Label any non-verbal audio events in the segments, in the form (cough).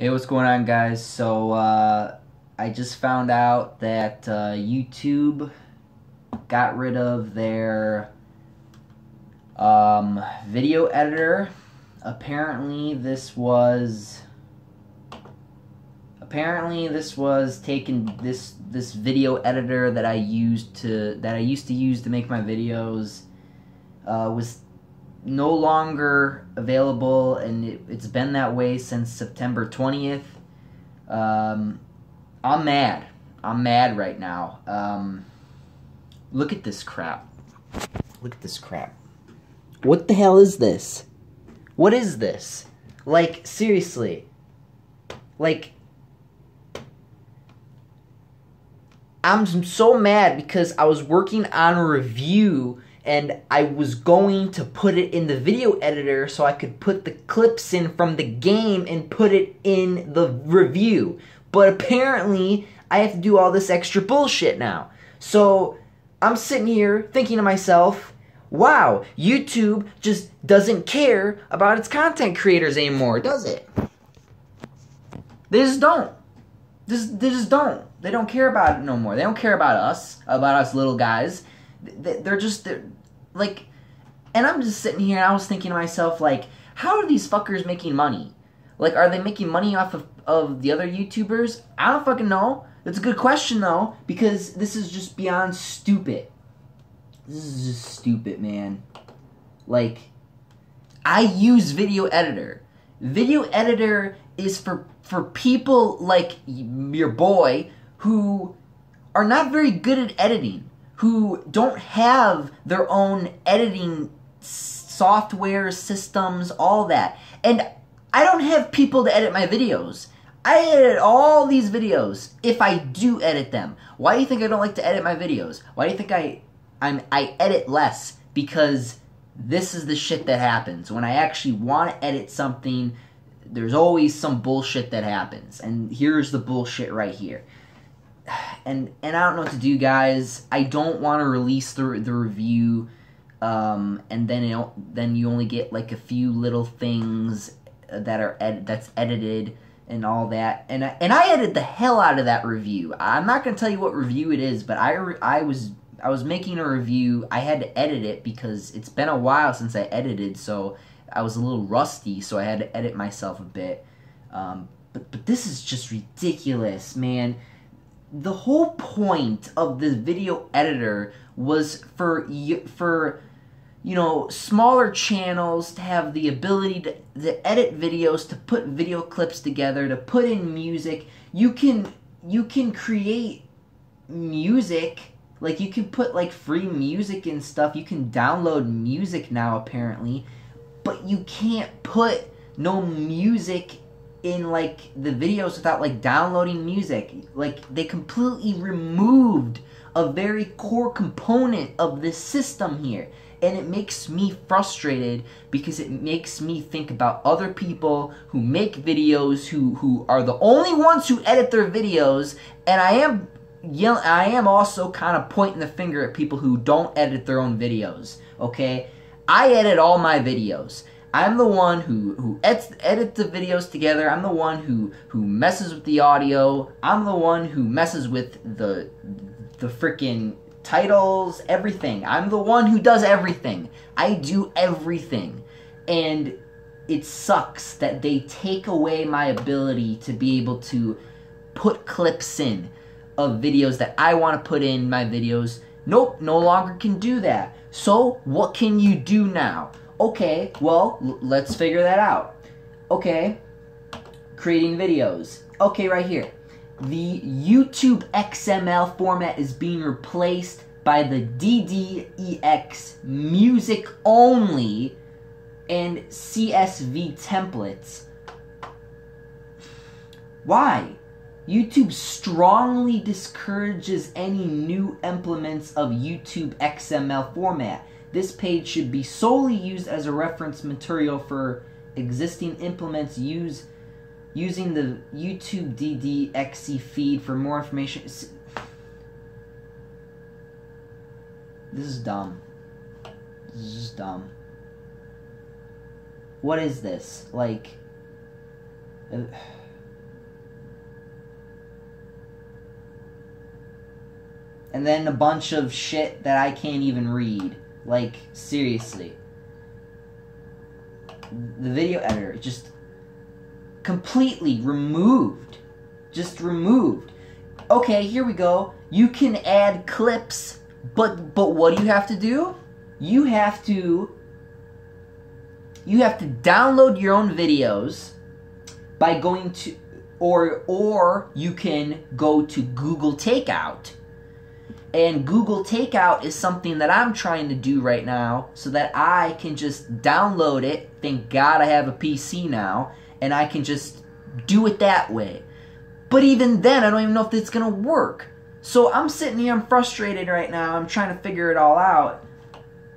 Hey, what's going on, guys? So, uh, I just found out that uh, YouTube got rid of their um, video editor. Apparently, this was apparently this was taken this this video editor that I used to that I used to use to make my videos uh, was no longer available, and it, has been that way since September 20th. Um, I'm mad. I'm mad right now. Um, look at this crap. Look at this crap. What the hell is this? What is this? Like, seriously. Like, I'm so mad because I was working on a review and I was going to put it in the video editor so I could put the clips in from the game and put it in the review. But apparently, I have to do all this extra bullshit now. So I'm sitting here thinking to myself, wow, YouTube just doesn't care about its content creators anymore, does it? They just don't. Just, they just don't. They don't care about it no more. They don't care about us, about us little guys they're just they're, like and i'm just sitting here and i was thinking to myself like how are these fuckers making money? Like are they making money off of, of the other youtubers? I don't fucking know. That's a good question though because this is just beyond stupid. This is just stupid man. Like i use video editor. Video editor is for for people like your boy who are not very good at editing who don't have their own editing software systems, all that. And I don't have people to edit my videos. I edit all these videos if I do edit them. Why do you think I don't like to edit my videos? Why do you think I I'm I edit less? Because this is the shit that happens. When I actually want to edit something, there's always some bullshit that happens. And here's the bullshit right here and and I don't know what to do, guys. I don't want to release the the review, um, and then it, then you only get like a few little things that are ed- that's edited and all that. And I, and I edited the hell out of that review. I'm not gonna tell you what review it is, but I I was I was making a review. I had to edit it because it's been a while since I edited, so I was a little rusty, so I had to edit myself a bit. Um, but but this is just ridiculous, man the whole point of this video editor was for for you know smaller channels to have the ability to, to edit videos to put video clips together to put in music. You can you can create music. Like you can put like free music and stuff. You can download music now apparently. But you can't put no music in like the videos without like downloading music. Like they completely removed a very core component of this system here. And it makes me frustrated because it makes me think about other people who make videos who who are the only ones who edit their videos and I am yell I am also kind of pointing the finger at people who don't edit their own videos, okay? I edit all my videos. I'm the one who who edits, edits the videos together. I'm the one who who messes with the audio. I'm the one who messes with the the freaking titles, everything. I'm the one who does everything. I do everything. And it sucks that they take away my ability to be able to put clips in of videos that I want to put in my videos. Nope, no longer can do that. So, what can you do now? Okay, well, let's figure that out. Okay, creating videos. Okay, right here. The YouTube XML format is being replaced by the DDEX music only and CSV templates. Why? YouTube strongly discourages any new implements of YouTube XML format. This page should be solely used as a reference material for existing implements use using the YouTube DDEX feed for more information. This is dumb. This is dumb. What is this? Like. Uh, and then a bunch of shit that I can't even read. Like seriously. The video editor just completely removed. Just removed. Okay, here we go. You can add clips, but but what do you have to do? You have to you have to download your own videos by going to or or you can go to Google Takeout. And Google Takeout is something that I'm trying to do right now so that I can just download it. Thank God I have a PC now and I can just do it that way. But even then, I don't even know if it's going to work. So I'm sitting here, I'm frustrated right now. I'm trying to figure it all out.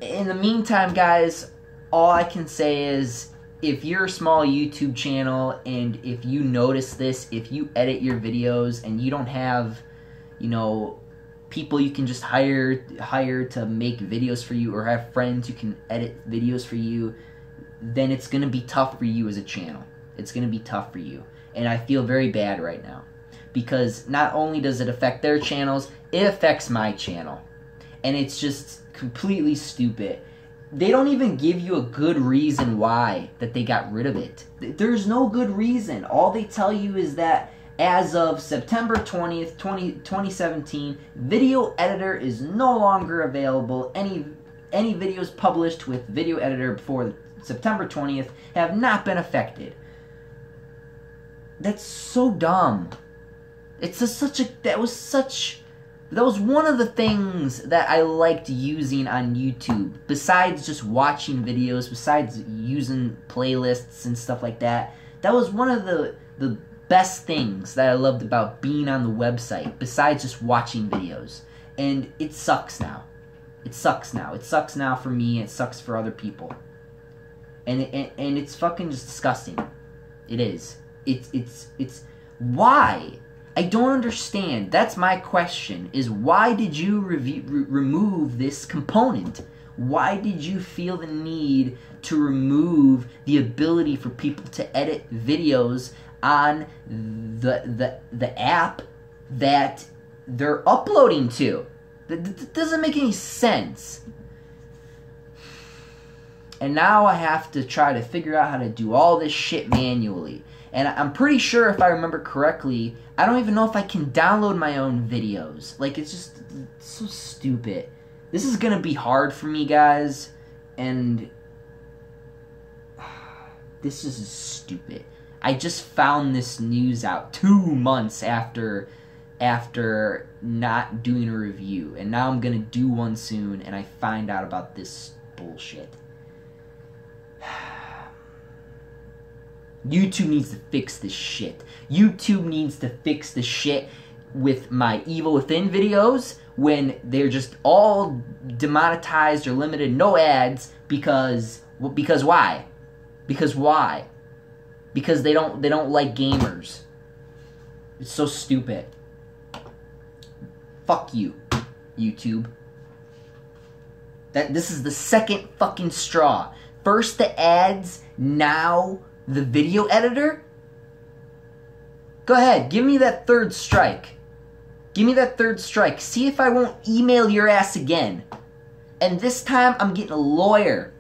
In the meantime, guys, all I can say is if you're a small YouTube channel and if you notice this, if you edit your videos and you don't have, you know, people you can just hire hire to make videos for you or have friends who can edit videos for you, then it's going to be tough for you as a channel. It's going to be tough for you. And I feel very bad right now because not only does it affect their channels, it affects my channel. And it's just completely stupid. They don't even give you a good reason why that they got rid of it. There's no good reason. All they tell you is that as of September 20th, 20, 2017, Video Editor is no longer available. Any any videos published with Video Editor before September 20th have not been affected. That's so dumb. It's a, such a that was such that was one of the things that I liked using on YouTube. Besides just watching videos, besides using playlists and stuff like that, that was one of the the best things that I loved about being on the website. Besides just watching videos, and it sucks now. It sucks now. It sucks now for me. It sucks for other people. And and, and it's fucking just disgusting. It is. It's it's it's why I don't understand. That's my question is why did you re- remove this component? Why did you feel the need to remove the ability for people to edit videos on the the the app that they're uploading to? That, that doesn't make any sense. And now I have to try to figure out how to do all this shit manually. And I'm pretty sure, if I remember correctly, I don't even know if I can download my own videos. Like, it's just it's so stupid. This is gonna be hard for me, guys. And (sighs) this is stupid. I just found this news out two months after after not doing a review, and now I'm gonna do one soon, and I find out about this bullshit. (sighs) YouTube needs to fix this shit. YouTube needs to fix the shit with my Evil Within videos when they're just all demonetized or limited, no ads because because why? Because why? Because they don't they don't like gamers. It's so stupid. Fuck you, YouTube. That this is the second fucking straw. First the ads, now the video editor? Go ahead, give me that third strike. Give me that third strike. See if I won't email your ass again. And this time, I'm getting a lawyer.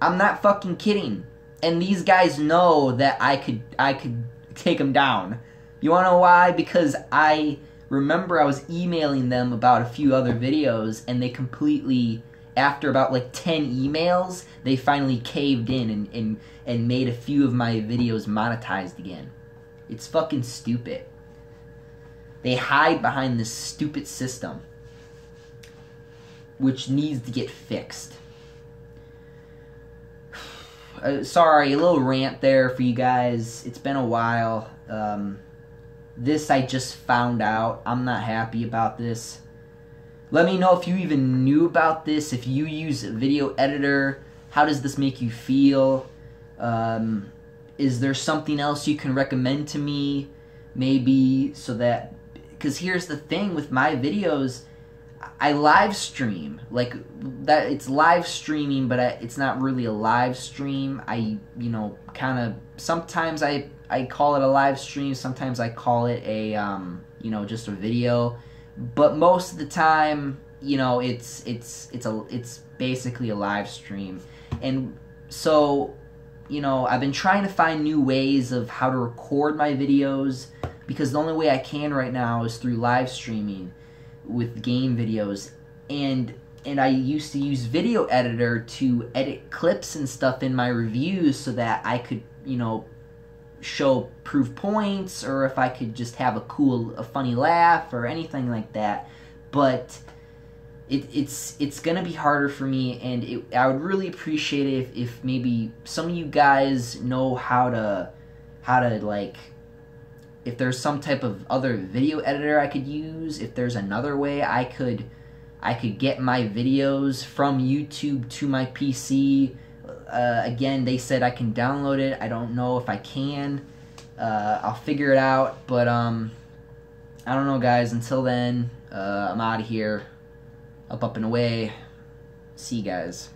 I'm not fucking kidding. And these guys know that I could I could take them down. You wanna know why? Because I remember I was emailing them about a few other videos and they completely after about like 10 emails, they finally caved in and, and, and made a few of my videos monetized again. It's fucking stupid. They hide behind this stupid system, which needs to get fixed. Uh, sorry, a little rant there for you guys. It's been a while. Um, this I just found out. I'm not happy about this. Let me know if you even knew about this, if you use a video editor. How does this make you feel? Um, is there something else you can recommend to me? Maybe so that. Because here's the thing with my videos. I live stream like that. It's live streaming, but I, it's not really a live stream. I you know kind of sometimes I I call it a live stream. Sometimes I call it a um, you know, just a video. But most of the time, you know, it's it's it's a it's basically a live stream. And so, you know, I've been trying to find new ways of how to record my videos because the only way I can right now is through live streaming with game videos. And and I used to use video editor to edit clips and stuff in my reviews so that I could, you know, show proof points or if I could just have a cool a funny laugh or anything like that. But it, it's it's gonna be harder for me and it, I would really appreciate it if, if maybe some of you guys know how to how to like if there's some type of other video editor I could use, if there's another way I could I could get my videos from YouTube to my PC. Uh, again, they said I can download it. I don't know if I can. Uh, I'll figure it out. But um, I don't know, guys. Until then, uh, I'm out of here. Up, up, and away. See you guys.